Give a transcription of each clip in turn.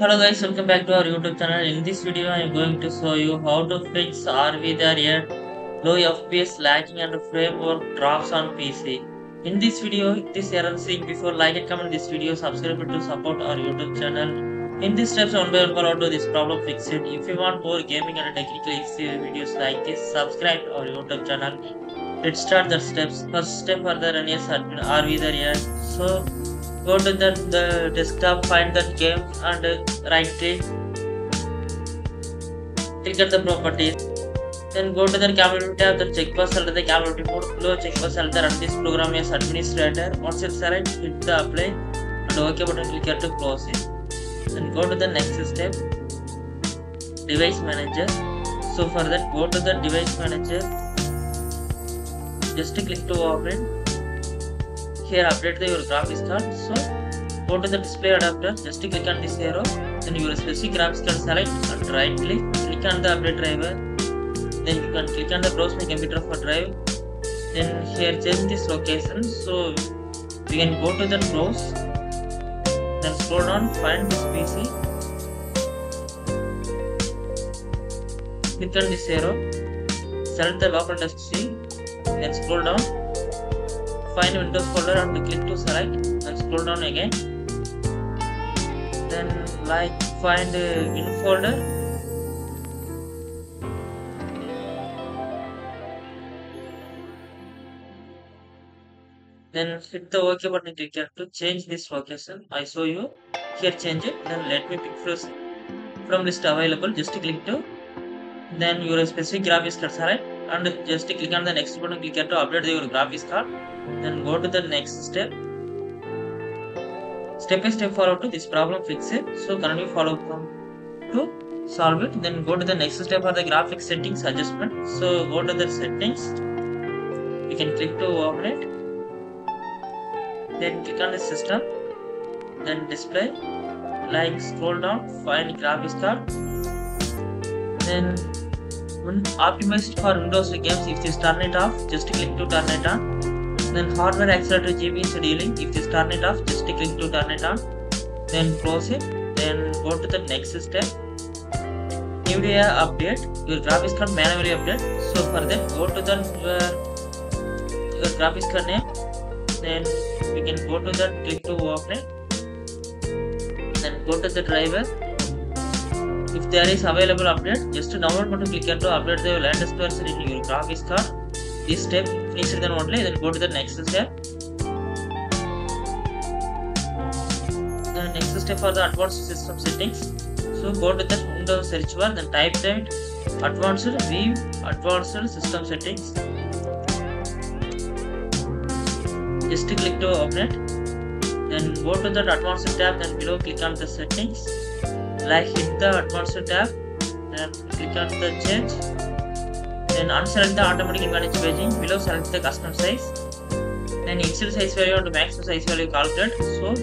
Hello guys, welcome back to our YouTube channel. In this video, I am going to show you how to fix RV there low FPS lagging and framework drops on PC. In this video, this error seeing before like and comment this video, subscribe to support our YouTube channel. In this steps, one by one follow to this problem fix it. If you want more gaming and technical videos like this, subscribe to our YouTube channel. Let's start the steps. First step for the yes admin RV there. So go to the, the desktop find that game and uh, right click. Click at the properties then go to the capability tab then checkbox under the capability mode below checkbox under run this program as administrator. Once it's select hit the apply and ok button click here to close it. Then go to the next step device manager. So for that go to the device manager. Just click to open here update the your graphics card. So go to the display adapter. Just click on this arrow. Then your specific graphics card select. And right click click on the update driver. Then you can click on the browse my computer for drive. Then here change this location. So we can go to the browse. Then scroll down find this pc click on this arrow. Select the local disk c. Then scroll down find Windows folder and click to select. And scroll down again. Then like find uh, win folder. Then hit the ok button click here to change this location. I show you. Here change it. Then let me pick first from list available. Just click to. Then your specific graphics card select and just click on the next button click to update your graphics card. Then go to the next step. Step by step follow to this problem fix it. So currently follow from to solve it. Then go to the next step for the graphics settings adjustment. So go to the settings. You can click to open it then click on the system. Then display. Like scroll down. Find graphics card. Then when optimized for windows games if this turn it off just click to turn it on. Then hardware accelerator GPU scheduling if this turn it off just click to turn it on. Then close it then go to the next step. New NVIDIA update your graphics card manually update. So for that go to the uh, your graphics card name. Then we can go to the click to open it. Then go to the driver if there is available update just download button click here to update the latest version in your graphics card. This step finish then only then go to the next step. The next step for the advanced system settings. So go to the windows search bar then type that advanced view advanced system settings. Just click to open it then go to the advanced tab then below click on the settings like hit the advanced tab then click on the change then unselect the automatic image paging below select the custom size then initial size value and maximum size value calculate so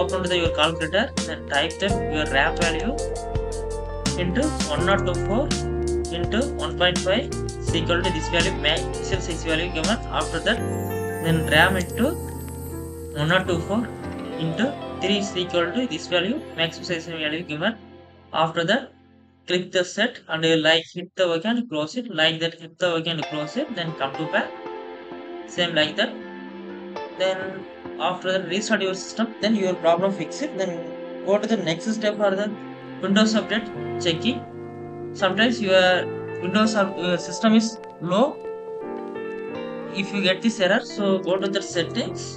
open to the your calculator then type the your RAM value into 1024 into 1.5 is equal to this value initial size value given after that then RAM into 1024 into 3 is equal to this value maximum size value given after that click the set and you like hit the OK and close it like that hit the OK and close it then come to back same like that then after that restart your system then your problem fix it then go to the next step for the windows update checking sometimes your windows your system is low if you get this error so go to the settings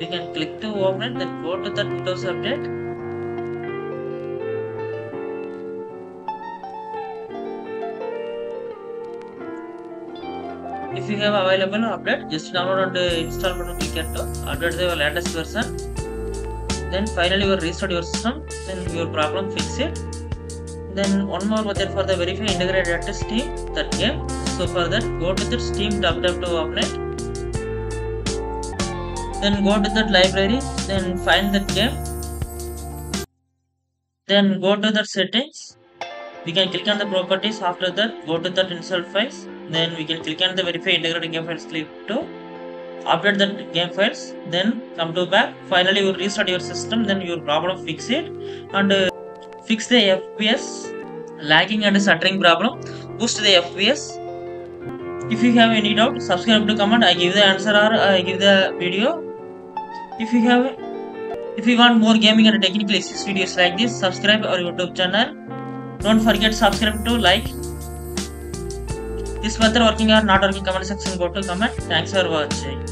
we can click to open it then go to the windows update if you have available update just download and install button click here to update the latest version. Then finally you restart your system then your problem fix it. Then one more method for the verify integrated at steam that game. So for that go to the steam www to open it then go to that library then find that game. Then go to the settings. We can click on the properties. After that go to that install files. Then we can click on the verify integrated game files click to update the game files. Then come to back. Finally you restart your system then your problem fix it. And uh, fix the fps lagging and stuttering problem. Boost the fps if you have any doubt subscribe to comment. I give the answer or i give the video if you have if you want more gaming and technical access videos like this subscribe our youtube channel. Don't forget subscribe to like. This method working or not working comment section go to comment. Thanks for watching